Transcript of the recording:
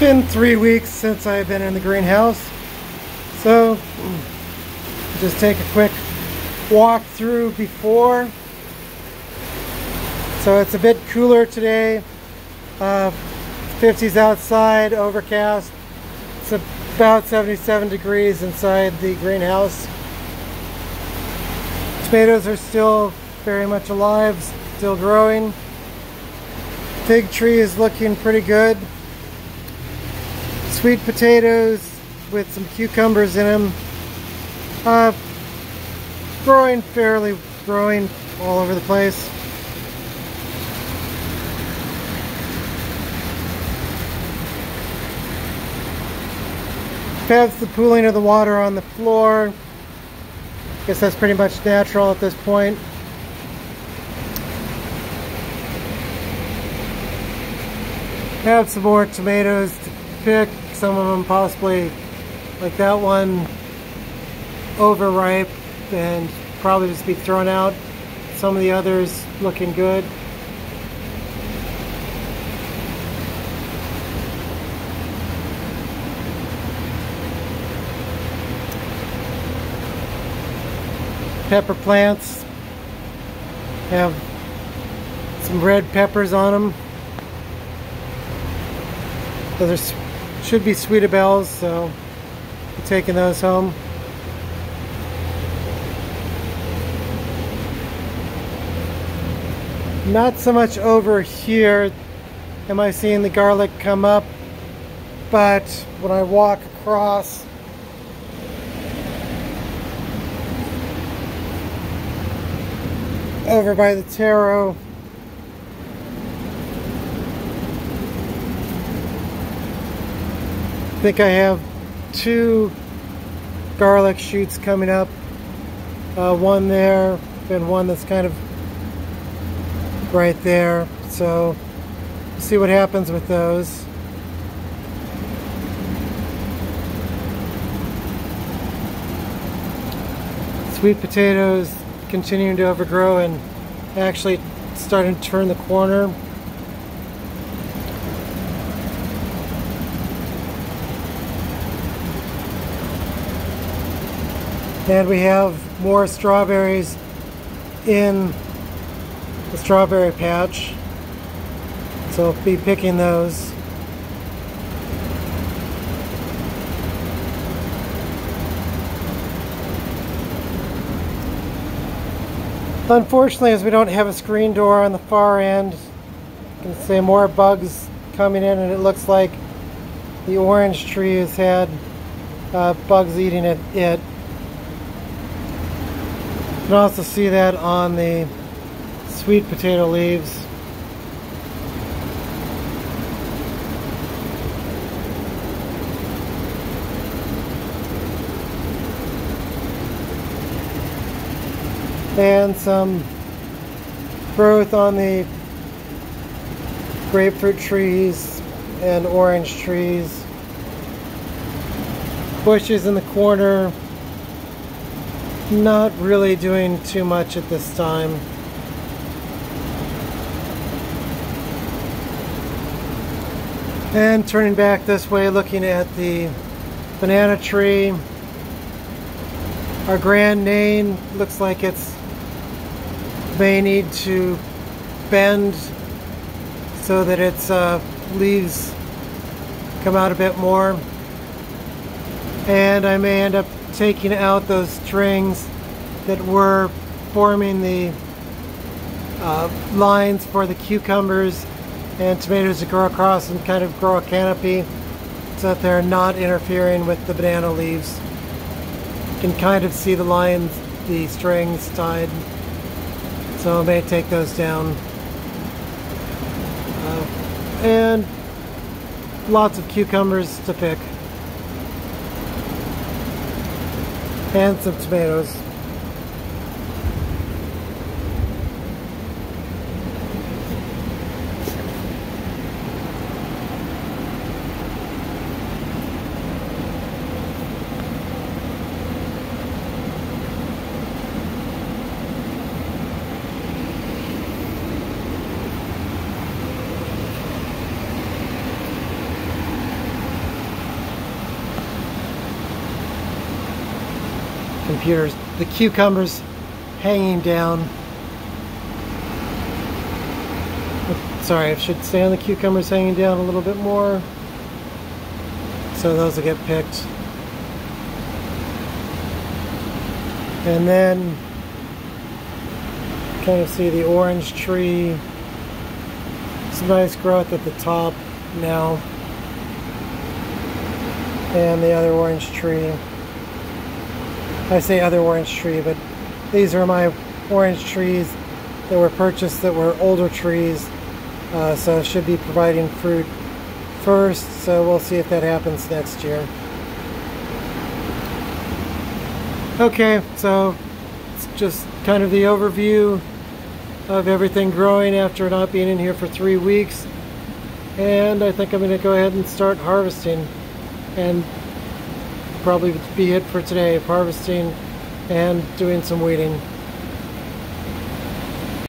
been three weeks since I've been in the greenhouse. So, just take a quick walk through before. So it's a bit cooler today. Uh, 50s outside, overcast. It's about 77 degrees inside the greenhouse. Tomatoes are still very much alive, still growing. Fig tree is looking pretty good sweet potatoes with some cucumbers in them. Uh, growing fairly, growing all over the place. That's the pooling of the water on the floor. I Guess that's pretty much natural at this point. Have some more tomatoes to pick some of them possibly like that one overripe and probably just be thrown out. Some of the others looking good. Pepper plants have some red peppers on them those are should be Sweetabells, so I'm taking those home. Not so much over here am I seeing the garlic come up, but when I walk across over by the taro think I have two garlic shoots coming up. Uh, one there and one that's kind of right there. So see what happens with those. Sweet potatoes continuing to overgrow and actually starting to turn the corner. And we have more strawberries in the strawberry patch. So I'll be picking those. Unfortunately, as we don't have a screen door on the far end, you can see more bugs coming in and it looks like the orange tree has had uh, bugs eating it, it you can also see that on the sweet potato leaves. And some growth on the grapefruit trees and orange trees. Bushes in the corner not really doing too much at this time. And turning back this way, looking at the banana tree. Our Grand Nain looks like it's may need to bend so that its uh, leaves come out a bit more. And I may end up taking out those strings that were forming the uh, lines for the cucumbers and tomatoes to grow across and kind of grow a canopy so that they're not interfering with the banana leaves. You can kind of see the lines, the strings tied. So I may take those down. Uh, and lots of cucumbers to pick. And some tomatoes. Computers. The cucumbers hanging down. Sorry, I should stay on the cucumbers hanging down a little bit more. So those will get picked. And then kind of see the orange tree. Some nice growth at the top now. And the other orange tree. I say other orange tree, but these are my orange trees that were purchased that were older trees. Uh, so should be providing fruit first. So we'll see if that happens next year. Okay, so it's just kind of the overview of everything growing after not being in here for three weeks. And I think I'm going to go ahead and start harvesting and probably be it for today harvesting and doing some weeding.